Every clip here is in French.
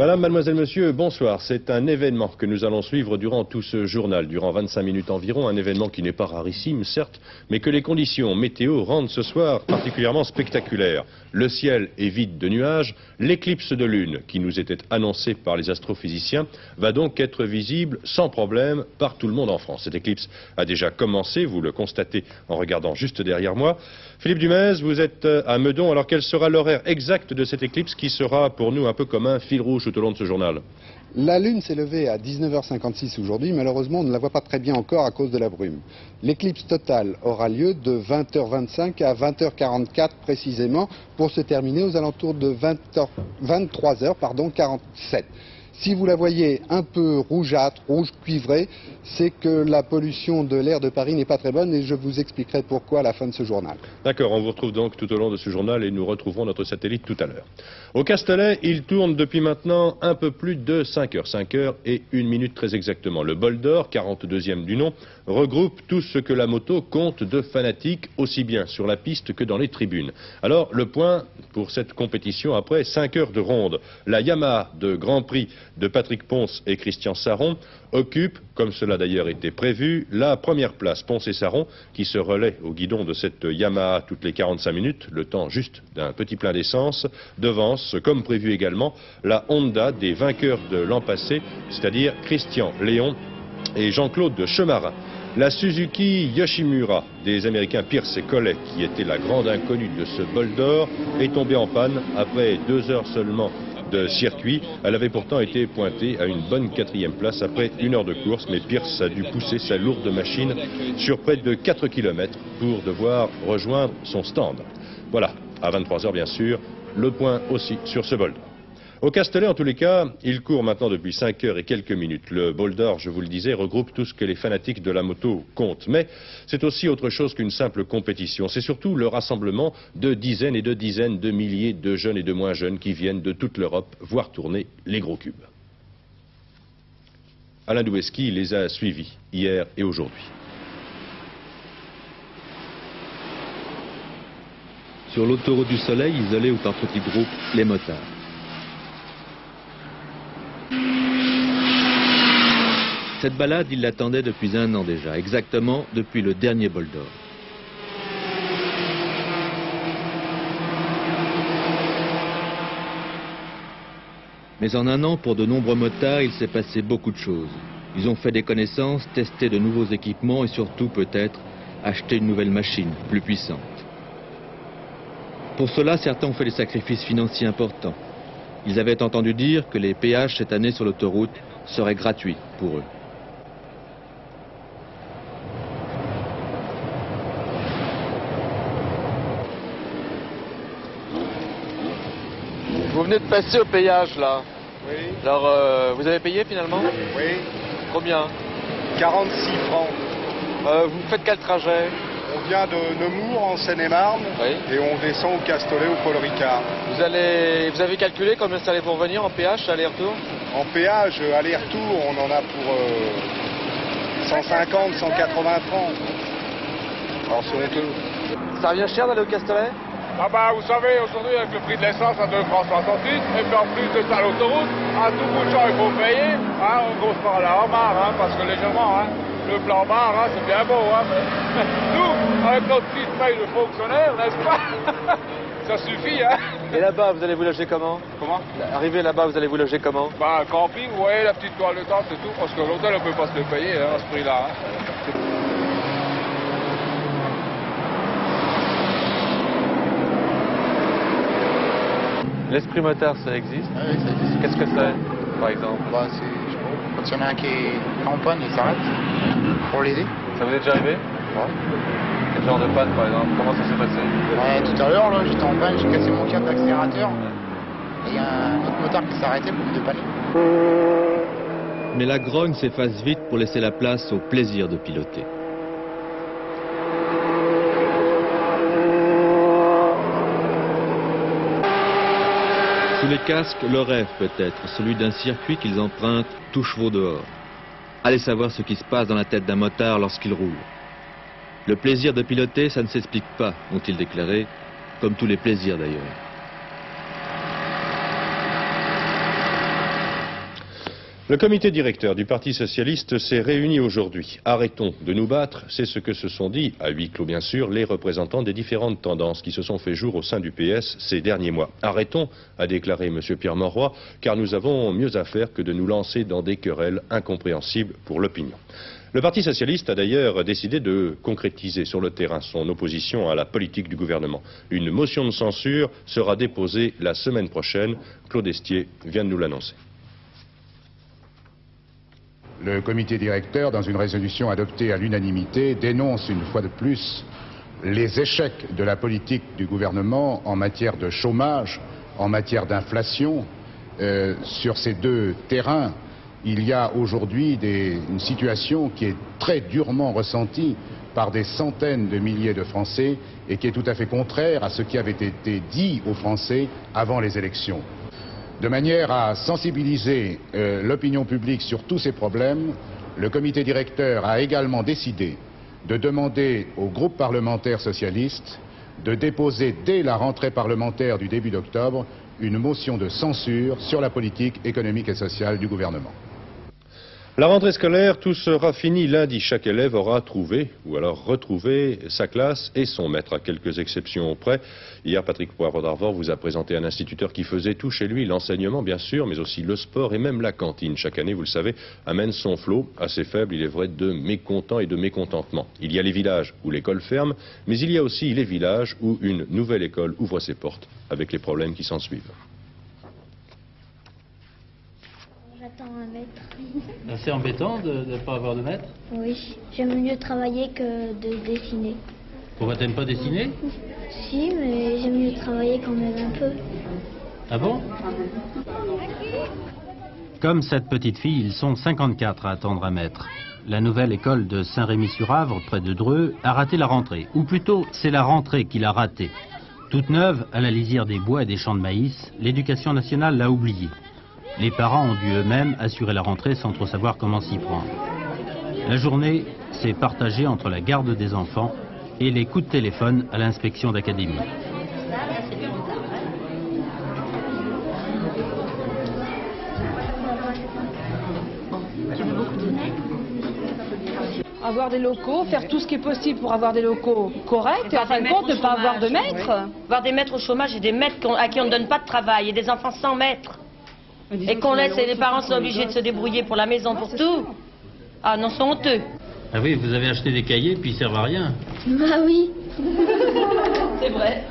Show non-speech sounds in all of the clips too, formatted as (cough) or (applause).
Madame, mademoiselle, monsieur, bonsoir. C'est un événement que nous allons suivre durant tout ce journal, durant 25 minutes environ, un événement qui n'est pas rarissime, certes, mais que les conditions météo rendent ce soir particulièrement spectaculaire. Le ciel est vide de nuages, l'éclipse de lune, qui nous était annoncée par les astrophysiciens, va donc être visible sans problème par tout le monde en France. Cette éclipse a déjà commencé, vous le constatez en regardant juste derrière moi. Philippe Dumez, vous êtes à Meudon, alors quel sera l'horaire exact de cette éclipse qui sera pour nous un peu comme un fil rouge tout au long de ce journal La Lune s'est levée à 19h56 aujourd'hui. Malheureusement, on ne la voit pas très bien encore à cause de la brume. L'éclipse totale aura lieu de 20h25 à 20h44 précisément pour se terminer aux alentours de 23h47. Si vous la voyez un peu rougeâtre, rouge cuivré, c'est que la pollution de l'air de Paris n'est pas très bonne et je vous expliquerai pourquoi à la fin de ce journal. D'accord, on vous retrouve donc tout au long de ce journal et nous retrouverons notre satellite tout à l'heure. Au Castellet, il tourne depuis maintenant un peu plus de 5 heures, 5 heures et une minute très exactement. Le bol d'or, 42e du nom, regroupe tout ce que la moto compte de fanatiques, aussi bien sur la piste que dans les tribunes. Alors, le point pour cette compétition après 5 heures de ronde. La Yamaha de Grand Prix de Patrick Ponce et Christian Saron occupe, comme cela d'ailleurs était prévu, la première place. Ponce et Saron, qui se relaient au guidon de cette Yamaha toutes les 45 minutes, le temps juste d'un petit plein d'essence, devance, comme prévu également, la Honda des vainqueurs de l'an passé, c'est-à-dire Christian Léon et Jean-Claude de Chemarin. La Suzuki Yoshimura des Américains Pierce et Collet, qui était la grande inconnue de ce bol d'or, est tombée en panne après deux heures seulement de circuit. Elle avait pourtant été pointée à une bonne quatrième place après une heure de course, mais Pierce a dû pousser sa lourde machine sur près de 4 km pour devoir rejoindre son stand. Voilà, à 23h bien sûr, le point aussi sur ce d'or. Au Castellet, en tous les cas, il court maintenant depuis 5 heures et quelques minutes. Le bol d'or, je vous le disais, regroupe tout ce que les fanatiques de la moto comptent. Mais c'est aussi autre chose qu'une simple compétition. C'est surtout le rassemblement de dizaines et de dizaines de milliers de jeunes et de moins jeunes qui viennent de toute l'Europe voir tourner les gros cubes. Alain Doueski les a suivis hier et aujourd'hui. Sur l'autoroute du Soleil, isolé ou par petits groupes, les motards. Cette balade, il l'attendait depuis un an déjà, exactement depuis le dernier bol d'or. Mais en un an, pour de nombreux motards, il s'est passé beaucoup de choses. Ils ont fait des connaissances, testé de nouveaux équipements et surtout, peut-être, acheté une nouvelle machine, plus puissante. Pour cela, certains ont fait des sacrifices financiers importants. Ils avaient entendu dire que les péages cette année sur l'autoroute seraient gratuits pour eux. Venez de passer au péage là. Oui, Alors euh, vous avez payé finalement oui, Combien 46 francs. Euh, Vous faites quel trajet On vient de Nemours en Seine-et-Marne Oui. et on descend au Castellet au Paul Ricard. Vous allez vous avez calculé combien ça allait pour venir en péage aller-retour En péage, euh, aller-retour, on en a pour euh, 150, 180 francs. Alors c'est honteux. Ça revient cher d'aller au Castellet Ah bah vous savez, aujourd'hui avec le prix de l'essence à 2 francs 68, et puis en plus de ça l'autoroute, à tout bout de champ il faut payer, hein, on grosse par la marre, hein, parce que légèrement, hein, le plan barre, hein, c'est bien beau, hein, mais (laughs) nous, avec notre petite paye de fonctionnaire, n'est-ce pas (laughs) Ça suffit, hein Et là-bas, vous allez vous loger comment? Comment? Arrivé là-bas, vous allez vous loger comment? Bah camping, vous voyez, la petite toile de tente, c'est tout, parce que l'hôtel on peut pas se le payer hein, à ce prix-là. hein. L'esprit motard, ça existe Ah oui, ça existe. Qu'est-ce que c'est, par exemple? Bah, c'est, je sais pas, quand il y en a un qui est en panne, il s'arrête pour l'aider. Ça vous est déjà arrivé? Ouais. Quel genre de panne, par exemple? Comment ça s'est passé? Ouais, tout à l'heure, là, j'étais en panne, j'ai cassé mon câble d'accélérateur. Et il y a un autre motard qui s'est arrêté pour me dépanner. Mais la grogne s'efface vite pour laisser la place au plaisir de piloter. Les casques, le rêve peut-être, celui d'un circuit qu'ils empruntent tout chevaux dehors. Allez savoir ce qui se passe dans la tête d'un motard lorsqu'il roule. Le plaisir de piloter, ça ne s'explique pas, ont-ils déclaré, comme tous les plaisirs d'ailleurs. Le comité directeur du Parti socialiste s'est réuni aujourd'hui. Arrêtons de nous battre, c'est ce que se sont dit, à huis clos bien sûr, les représentants des différentes tendances qui se sont fait jour au sein du PS ces derniers mois. Arrêtons, a déclaré M. Pierre Mauroy, car nous avons mieux à faire que de nous lancer dans des querelles incompréhensibles pour l'opinion. Le Parti socialiste a d'ailleurs décidé de concrétiser sur le terrain son opposition à la politique du gouvernement. Une motion de censure sera déposée la semaine prochaine. Claude Estier vient de nous l'annoncer. Le comité directeur, dans une résolution adoptée à l'unanimité, dénonce une fois de plus les échecs de la politique du gouvernement en matière de chômage, en matière d'inflation. Euh, sur ces deux terrains, il y a aujourd'hui une situation qui est très durement ressentie par des centaines de milliers de Français et qui est tout à fait contraire à ce qui avait été dit aux Français avant les élections. De manière à sensibiliser euh, l'opinion publique sur tous ces problèmes, le comité directeur a également décidé de demander au groupe parlementaire socialiste de déposer dès la rentrée parlementaire du début d'octobre une motion de censure sur la politique économique et sociale du gouvernement. La rentrée scolaire, tout sera fini lundi. Chaque élève aura trouvé ou alors retrouvé sa classe et son maître, à quelques exceptions près. Hier, Patrick Poivre d'Arvor vous a présenté un instituteur qui faisait tout chez lui, l'enseignement bien sûr, mais aussi le sport et même la cantine. Chaque année, vous le savez, amène son flot, assez faible, il est vrai, de mécontents et de mécontentement. Il y a les villages où l'école ferme, mais il y a aussi les villages où une nouvelle école ouvre ses portes, avec les problèmes qui s'en suivent. (laughs) C'est embêtant de ne pas avoir de maître Oui, j'aime mieux travailler que de dessiner. Pourquoi t'aimes pas dessiner (laughs) Si, mais j'aime mieux travailler quand même un peu. Ah bon Comme cette petite fille, ils sont 54 à attendre un maître. La nouvelle école de Saint-Rémy-sur-Avre, près de Dreux, a raté la rentrée. Ou plutôt, c'est la rentrée qui l'a ratée. Toute neuve, à la lisière des bois et des champs de maïs, l'éducation nationale l'a oubliée. Les parents ont dû eux-mêmes assurer la rentrée sans trop savoir comment s'y prendre. La journée s'est partagée entre la garde des enfants et les coups de téléphone à l'inspection d'académie. Avoir des locaux, faire tout ce qui est possible pour avoir des locaux corrects et, en fin de compte ne pas avoir de maîtres. Avoir des maîtres au chômage et des maîtres à qui on ne donne pas de travail et des enfants sans maître. Et qu'on laisse les parents sont obligés de se débrouiller pour la maison, pour tout. Ah non, sont honteux. Ah oui, vous avez acheté des cahiers puis ils servent à rien. Bah oui. (laughs) c'est vrai.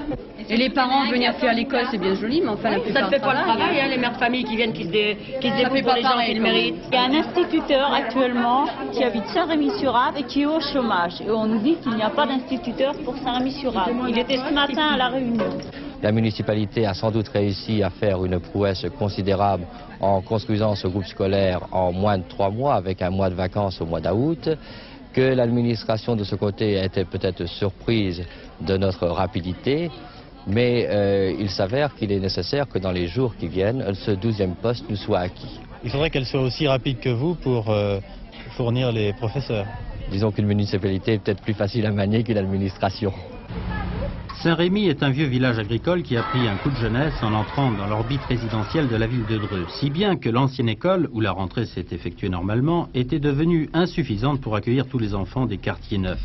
Et les parents venir faire l'école, c'est bien joli, mais enfin la plupart Ça ne fait pas le travail, hein, les mères de famille qui viennent, qui se, dé... qui se débrouillent pour les gens qui le méritent. Il y a un instituteur actuellement qui habite Saint-Rémy-sur-Ave et qui est au chômage. Et on nous dit qu'il n'y a pas d'instituteur pour Saint-Rémy-sur-Ave. Il était ce matin à la réunion. La municipalité a sans doute réussi à faire une prouesse considérable en construisant ce groupe scolaire en moins de trois mois, avec un mois de vacances au mois d'août, que l'administration de ce côté a été peut-être surprise de notre rapidité, mais euh, il s'avère qu'il est nécessaire que dans les jours qui viennent, ce douzième poste nous soit acquis. Il faudrait qu'elle soit aussi rapide que vous pour euh, fournir les professeurs. Disons qu'une municipalité est peut-être plus facile à manier qu'une administration. Saint-Rémy est un vieux village agricole qui a pris un coup de jeunesse en entrant dans l'orbite résidentielle de la ville de Dreux, si bien que l'ancienne école, où la rentrée s'est effectuée normalement, était devenue insuffisante pour accueillir tous les enfants des quartiers neufs.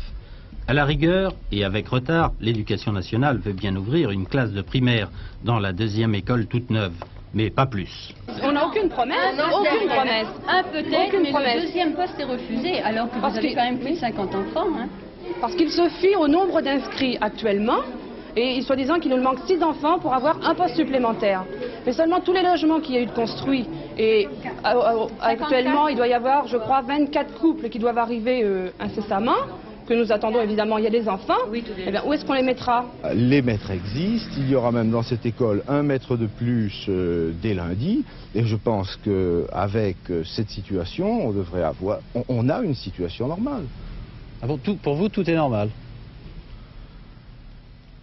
À la rigueur, et avec retard, l'éducation nationale veut bien ouvrir une classe de primaire dans la deuxième école toute neuve, mais pas plus. On n'a aucune promesse, Ah aucune promesse. Un peut-être, Aucune mais promesse. le deuxième poste est refusé, alors que Parce vous avez que- quand même plus de 50 enfants. Hein. Parce qu'il se fie au nombre d'inscrits actuellement, et soi-disant qu'il nous manque 6 enfants pour avoir un poste supplémentaire. Mais seulement tous les logements qu'il y a eu de construits, et euh, euh, actuellement il doit y avoir, je crois, 24 couples qui doivent arriver euh, incessamment, que nous attendons évidemment, il y a des enfants, Eh bien, où est-ce qu'on les mettra? Les maîtres existent, il y aura même dans cette école un maître de plus euh, dès lundi, et je pense qu'avec cette situation, on devrait avoir, on, on a une situation normale. Ah bon, tout, pour vous, tout est normal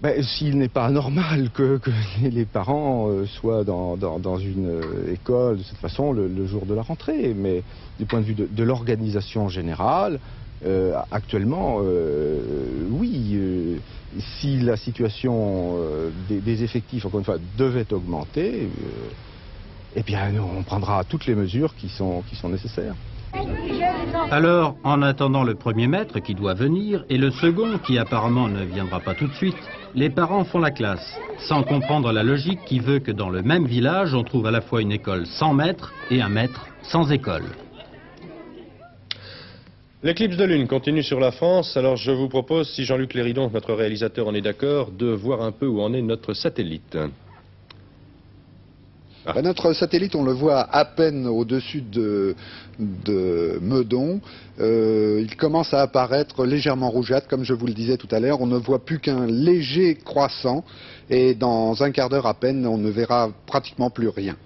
Ben, S'il n'est pas normal que, (laughs) les parents euh, soient dans, une euh, école de cette façon le, jour de la rentrée, mais du point de vue de, l'organisation générale, euh, actuellement, oui, si la situation des, effectifs, encore une fois, devait augmenter, eh bien, on prendra toutes les mesures qui sont nécessaires. Alors, en attendant le premier maître qui doit venir et le second qui apparemment ne viendra pas tout de suite, les parents font la classe, sans comprendre la logique qui veut que dans le même village, on trouve à la fois une école sans maître et un maître sans école. L'éclipse de lune continue sur la France, alors je vous propose, si Jean-Luc Léridon, notre réalisateur, en est d'accord, de voir un peu où en est notre satellite. Ah. Ben, notre satellite, on le voit à peine au-dessus de, Meudon. Euh, il commence à apparaître légèrement rougeâtre, comme je vous le disais tout à l'heure. On ne voit plus qu'un léger croissant et dans un quart d'heure à peine, on ne verra pratiquement plus rien.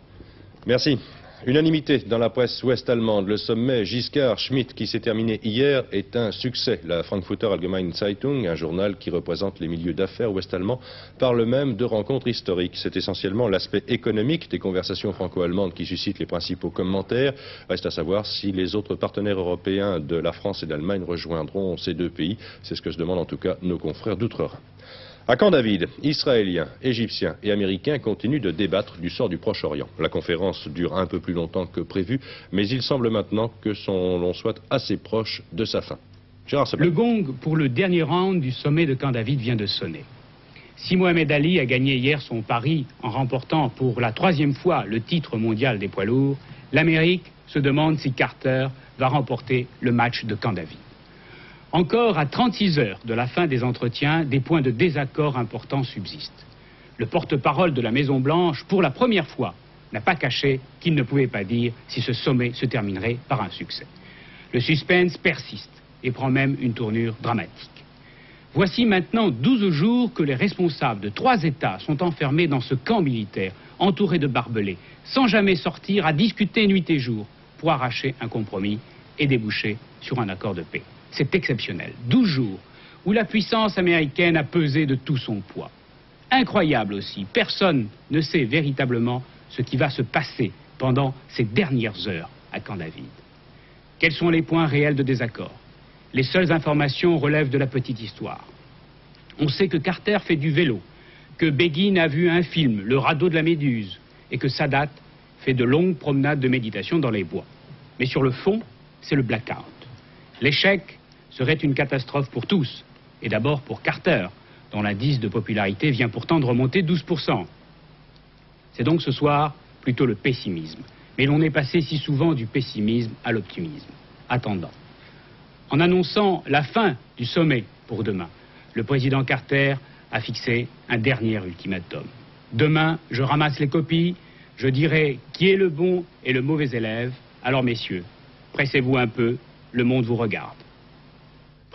Merci. Unanimité dans la presse ouest-allemande. Le sommet Giscard-Schmidt qui s'est terminé hier est un succès. La Frankfurter Allgemeine Zeitung, un journal qui représente les milieux d'affaires ouest-allemands, parle même de rencontres historiques. C'est essentiellement l'aspect économique des conversations franco-allemandes qui suscite les principaux commentaires. Reste à savoir si les autres partenaires européens de la France et d'Allemagne rejoindront ces deux pays. C'est ce que se demandent en tout cas nos confrères d'outre-Rhin. À Camp David, Israéliens, Égyptiens et Américains continuent de débattre du sort du Proche-Orient. La conférence dure un peu plus longtemps que prévu, mais il semble maintenant que l'on soit assez proche de sa fin. le gong pour le dernier round du sommet de Camp David vient de sonner. Si Mohamed Ali a gagné hier son pari en remportant pour la troisième fois le titre mondial des poids lourds, l'Amérique se demande si Carter va remporter le match de Camp David. Encore à 36 heures de la fin des entretiens, des points de désaccord importants subsistent. Le porte-parole de la Maison-Blanche, pour la première fois, n'a pas caché qu'il ne pouvait pas dire si ce sommet se terminerait par un succès. Le suspense persiste et prend même une tournure dramatique. Voici maintenant 12 jours que les responsables de trois États sont enfermés dans ce camp militaire, entourés de barbelés, sans jamais sortir à discuter nuit et jour pour arracher un compromis et déboucher sur un accord de paix. C'est exceptionnel. 12 jours où la puissance américaine a pesé de tout son poids. Incroyable aussi, personne ne sait véritablement ce qui va se passer pendant ces dernières heures à Camp David. Quels sont les points réels de désaccord? Les seules informations relèvent de la petite histoire. On sait que Carter fait du vélo, que Begin a vu un film, Le radeau de la Méduse, et que Sadat fait de longues promenades de méditation dans les bois. Mais sur le fond, c'est le blackout. L'échec serait une catastrophe pour tous, et d'abord pour Carter, dont l'indice de popularité vient pourtant de remonter 12%. C'est donc ce soir plutôt le pessimisme. Mais l'on est passé si souvent du pessimisme à l'optimisme. Attendant. En annonçant la fin du sommet pour demain, le président Carter a fixé un dernier ultimatum. Demain, je ramasse les copies, je dirai qui est le bon et le mauvais élève. Alors messieurs, pressez-vous un peu, le monde vous regarde.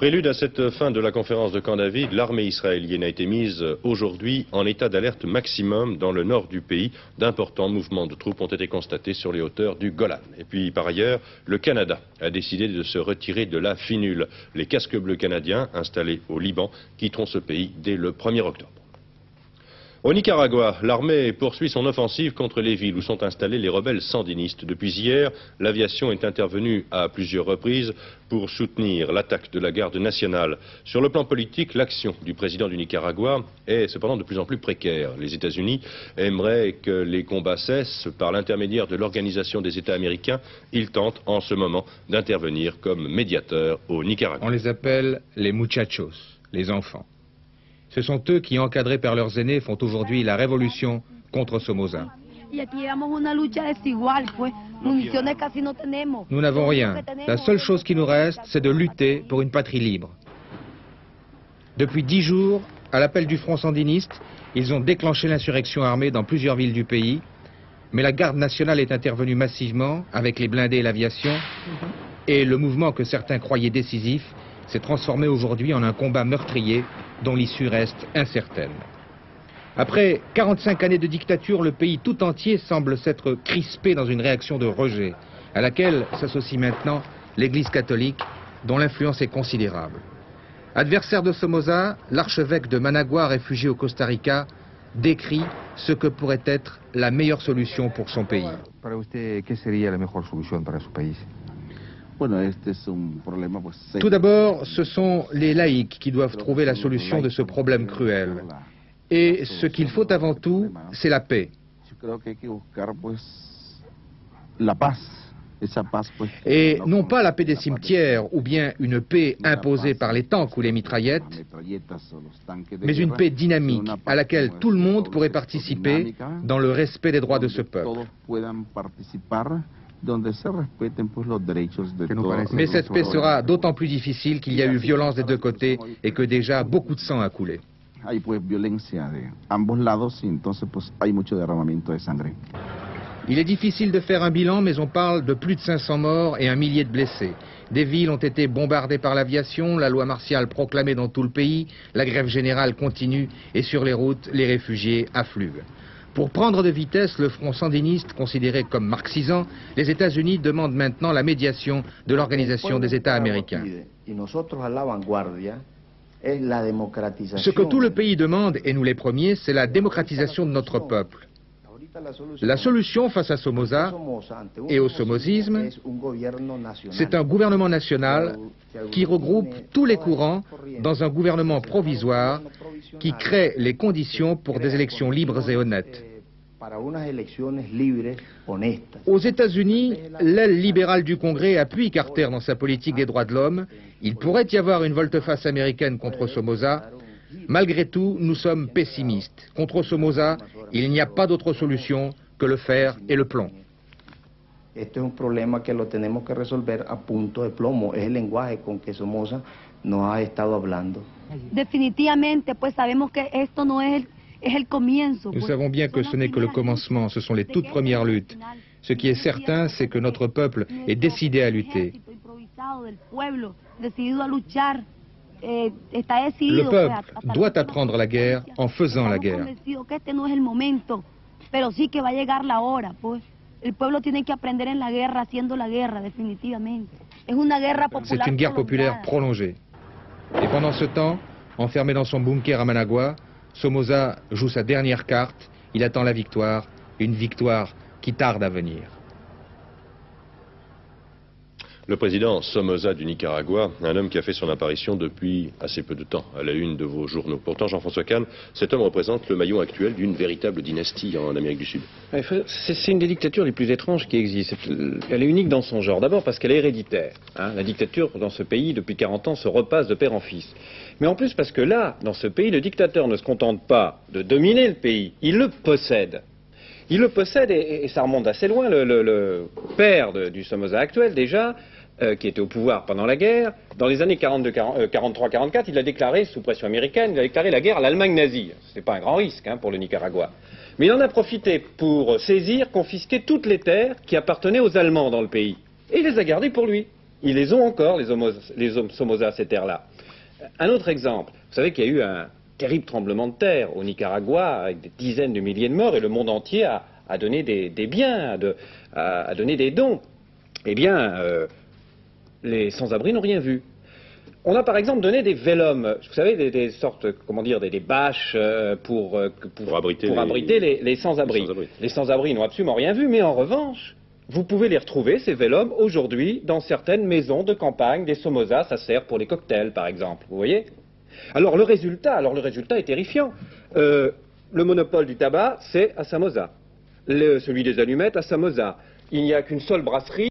Prélude à cette fin de la conférence de Camp David, l'armée israélienne a été mise aujourd'hui en état d'alerte maximum dans le nord du pays. D'importants mouvements de troupes ont été constatés sur les hauteurs du Golan. Et puis par ailleurs, le Canada a décidé de se retirer de la finule. Les casques bleus canadiens installés au Liban quitteront ce pays dès le 1er octobre. Au Nicaragua, l'armée poursuit son offensive contre les villes où sont installés les rebelles sandinistes. Depuis hier, l'aviation est intervenue à plusieurs reprises pour soutenir l'attaque de la garde nationale. Sur le plan politique, l'action du président du Nicaragua est cependant de plus en plus précaire. Les États-Unis aimeraient que les combats cessent par l'intermédiaire de l'Organisation des États américains. Ils tentent en ce moment d'intervenir comme médiateurs au Nicaragua. On les appelle les muchachos, les enfants. Ce sont eux qui, encadrés par leurs aînés, font aujourd'hui la révolution contre Somoza. Nous n'avons rien. La seule chose qui nous reste, c'est de lutter pour une patrie libre. Depuis dix jours, à l'appel du Front sandiniste, ils ont déclenché l'insurrection armée dans plusieurs villes du pays, mais la garde nationale est intervenue massivement avec les blindés et l'aviation, et le mouvement que certains croyaient décisif s'est transformé aujourd'hui en un combat meurtrier dont l'issue reste incertaine. Après 45 années de dictature, le pays tout entier semble s'être crispé dans une réaction de rejet, à laquelle s'associe maintenant l'Église catholique, dont l'influence est considérable. Adversaire de Somoza, l'archevêque de Managua, réfugié au Costa Rica, décrit ce que pourrait être la meilleure solution pour son pays. Tout d'abord, ce sont les laïcs qui doivent trouver la solution de ce problème cruel. Et ce qu'il faut avant tout, c'est la paix. Et non pas la paix des cimetières ou bien une paix imposée par les tanks ou les mitraillettes, mais une paix dynamique à laquelle tout le monde pourrait participer dans le respect des droits de ce peuple. Mais cette paix sera d'autant plus difficile qu'il y a eu violence des deux côtés et que déjà beaucoup de sang a coulé. Il est difficile de faire un bilan, mais on parle de plus de 500 morts et un millier de blessés. Des villes ont été bombardées par l'aviation, la loi martiale proclamée dans tout le pays, la grève générale continue et sur les routes, les réfugiés affluent. Pour prendre de vitesse le front sandiniste considéré comme marxisant, les États-Unis demandent maintenant la médiation de l'Organisation des États américains. Ce que tout le pays demande, et nous les premiers, c'est la démocratisation de notre peuple. La solution face à Somoza et au somozisme, c'est un gouvernement national qui regroupe tous les courants dans un gouvernement provisoire qui crée les conditions pour des élections libres et honnêtes. Aux États-Unis, l'aile libérale du Congrès appuie Carter dans sa politique des droits de l'homme. Il pourrait y avoir une volte-face américaine contre Somoza. Malgré tout, nous sommes pessimistes. Contre Somoza, il n'y a pas d'autre solution que le fer et le plomb. Este es un problema que lo tenemos que resolver a punto de plomo. Es el lenguaje con que Somoza nos ha estado hablando. Definitivamente, pues sabemos que esto no es el, es el comienzo. Nous savons bien que ce n'est que le commencement, ce sont les toutes premières luttes. Ce qui est certain, c'est que notre peuple est décidé à lutter. Eh, Le peuple doit apprendre la guerre en faisant la guerre. C'est une guerre populaire prolongée. Et pendant ce temps, enfermé dans son bunker à Managua, Somoza joue sa dernière carte, il attend la victoire, une victoire qui tarde à venir. Le président Somoza du Nicaragua, un homme qui a fait son apparition depuis assez peu de temps à la une de vos journaux. Pourtant, Jean-François Kahn, cet homme représente le maillon actuel d'une véritable dynastie en Amérique du Sud. C'est une des dictatures les plus étranges qui existent. Elle est unique dans son genre. D'abord parce qu'elle est héréditaire. Hein. La dictature dans ce pays, depuis 40 ans, se repasse de père en fils. Mais en plus parce que là, dans ce pays, le dictateur ne se contente pas de dominer le pays, il le possède. Il le possède, et, ça remonte assez loin, le, père du Somoza actuel déjà, euh, qui était au pouvoir pendant la guerre, dans les années 43-44, euh, il a déclaré, sous pression américaine, il a déclaré la guerre à l'Allemagne nazie. Ce n'est pas un grand risque hein, pour le Nicaragua. Mais il en a profité pour saisir, confisquer toutes les terres qui appartenaient aux Allemands dans le pays. Et il les a gardées pour lui. Ils les ont encore, les, les Somoza, ces terres-là. Un autre exemple, vous savez qu'il y a eu un, terrible tremblement de terre au Nicaragua, avec des dizaines de milliers de morts, et le monde entier a, donné des, biens, a, donné des dons. Eh bien, euh, les sans-abri n'ont rien vu. On a par exemple donné des vélums, vous savez, des, sortes, comment dire, des, bâches euh, pour, euh, pour, abriter, les, sans-abri. les sans-abri n'ont absolument rien vu, mais en revanche, vous pouvez les retrouver, ces vélums, aujourd'hui, dans certaines maisons de campagne, des Somoza, ça sert pour les cocktails, par exemple, vous voyez? Alors le résultat, alors le résultat est terrifiant. Euh, le monopole du tabac, c'est à Samosa. celui des allumettes à Samosa. Il n'y a qu'une seule brasserie.